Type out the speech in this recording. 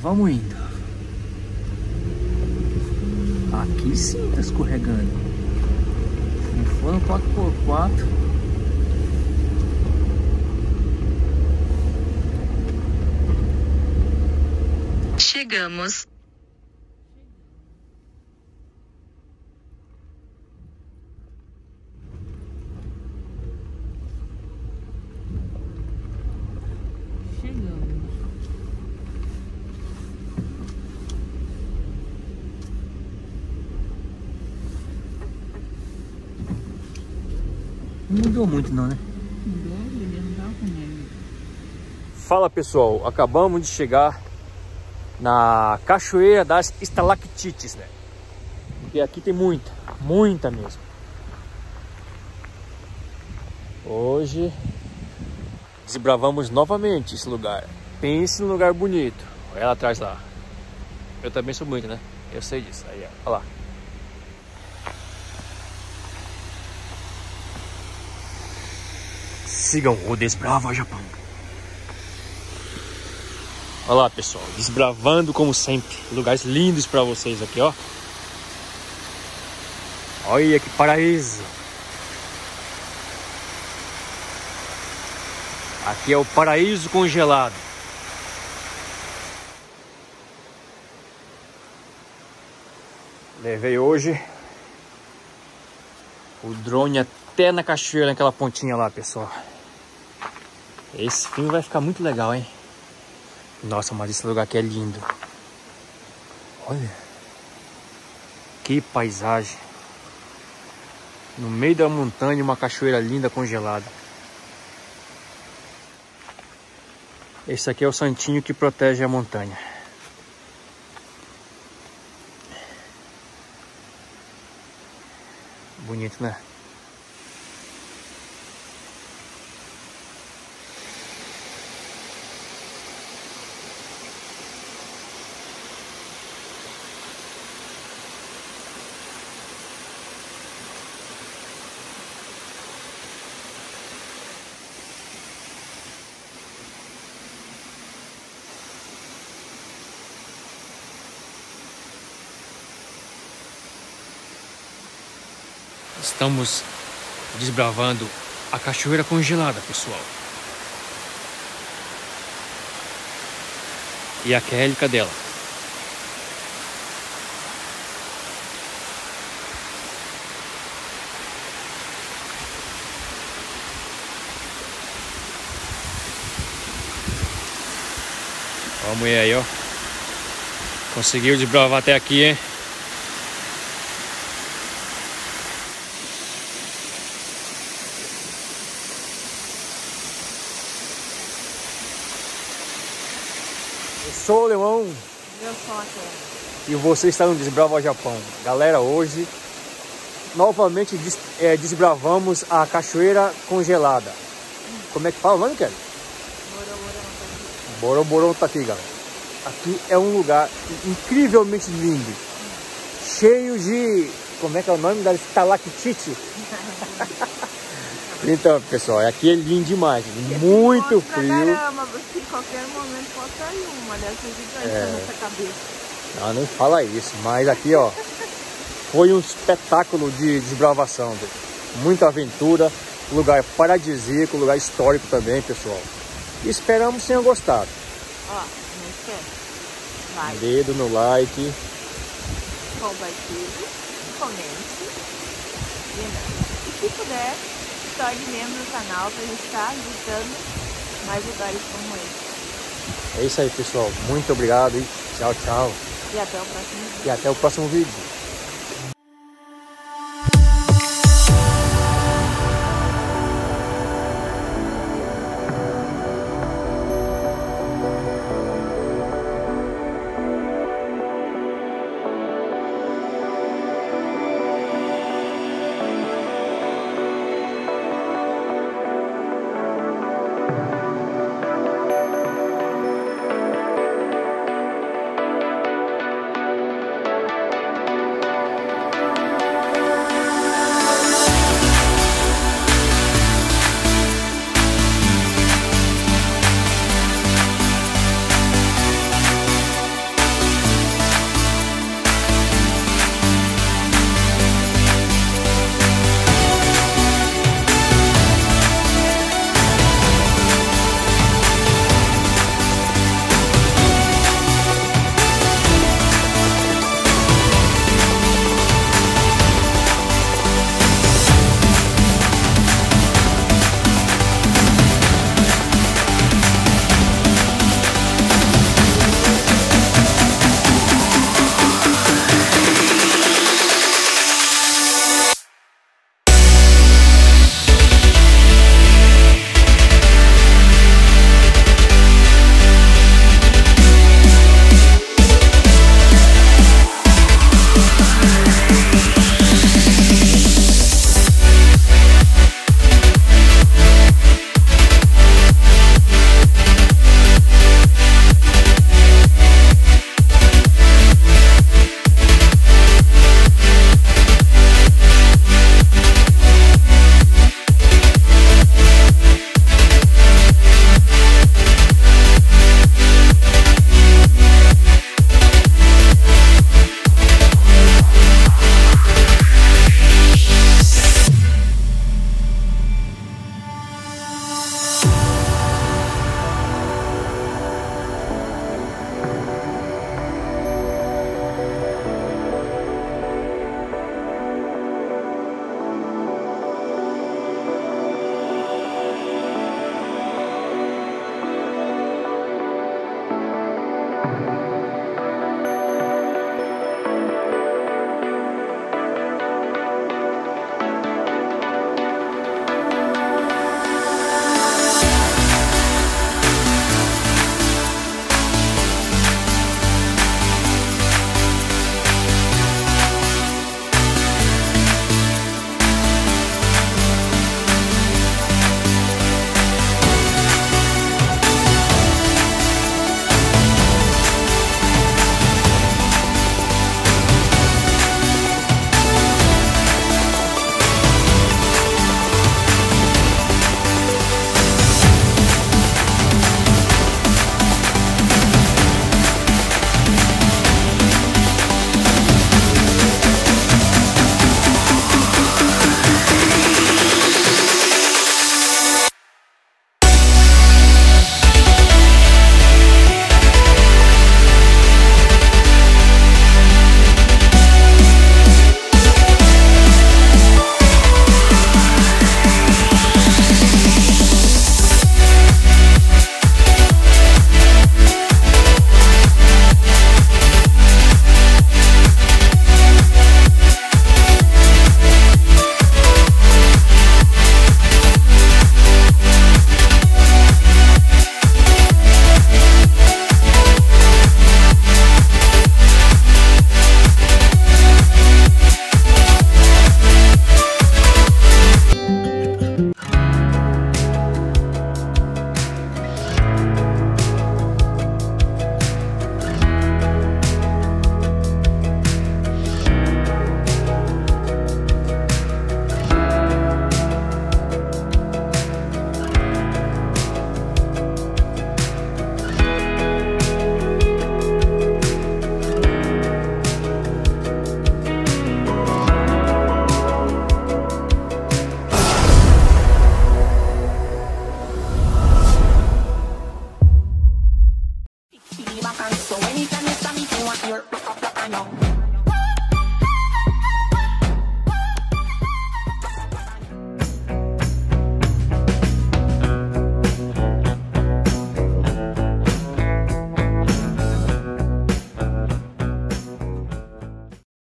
vamos indo. Aqui sim tá escorregando. Se for no 4x4. Chegamos. Não mudou muito não, né? Fala pessoal, acabamos de chegar na Cachoeira das Estalactites, né? Porque aqui tem muita, muita mesmo. Hoje desbravamos novamente esse lugar. Pense num lugar bonito. Olha lá atrás lá. Eu também sou muito, né? Eu sei disso. Aí. Olha lá. Sigam o Desbrava Japão. Olha lá, pessoal, desbravando como sempre. Lugares lindos para vocês aqui, ó. Olha que paraíso. Aqui é o paraíso congelado. Levei hoje o drone até na cachoeira, naquela pontinha lá, pessoal. Esse filme vai ficar muito legal, hein? Nossa, mas esse lugar aqui é lindo. Olha. Que paisagem. No meio da montanha, uma cachoeira linda congelada. Esse aqui é o santinho que protege a montanha. Bonito, né? Estamos desbravando a cachoeira congelada, pessoal. E a Kelly, cadê ela? Ó a mulher aí, ó. Conseguiu desbravar até aqui, hein? Eu sou o Leão Eu sou a e você está no Desbrava Japão. Galera, hoje novamente des- é, desbravamos a cachoeira congelada. Como é que fala o nome, Kelly? Boroborão tá aqui, galera. Aqui é um lugar incrivelmente lindo. Cheio de. Como é que é o nome da estalactite? então, pessoal, aqui é lindo demais. Muito Pra frio. Caramba, em qualquer momento pode sair uma dessas gigantes É. na nossa cabeça. Ah, não fala isso, mas aqui, ó, foi um espetáculo de desbravação. Muita aventura, lugar paradisíaco, lugar histórico também, pessoal. Esperamos que tenham gostado. Ó, não esquece. Like, Dedo no like. compartilhe, comente. E, e se puder, torne membro do canal pra gente estar visitando mais lugares como esse. É isso aí, pessoal. Muito obrigado e tchau, tchau. E até o próximo vídeo. E até o próximo vídeo. want your I know.